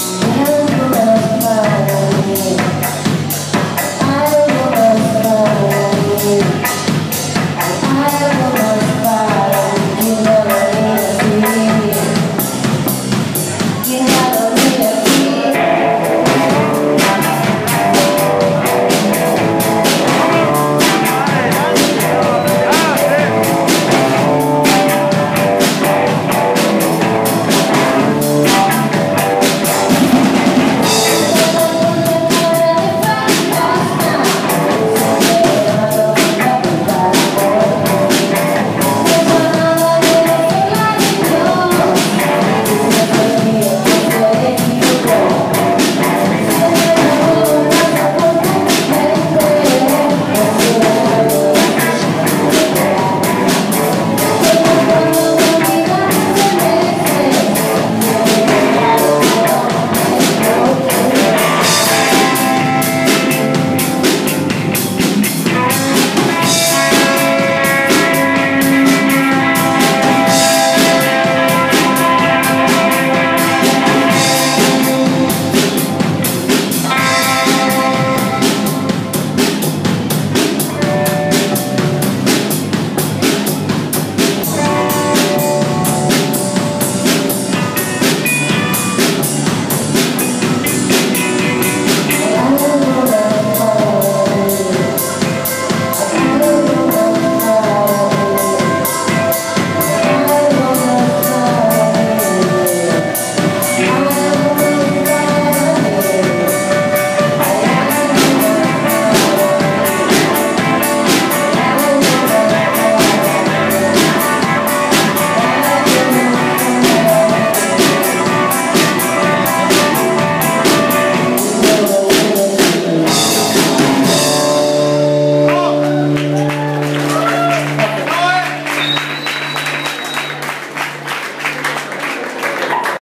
Yes.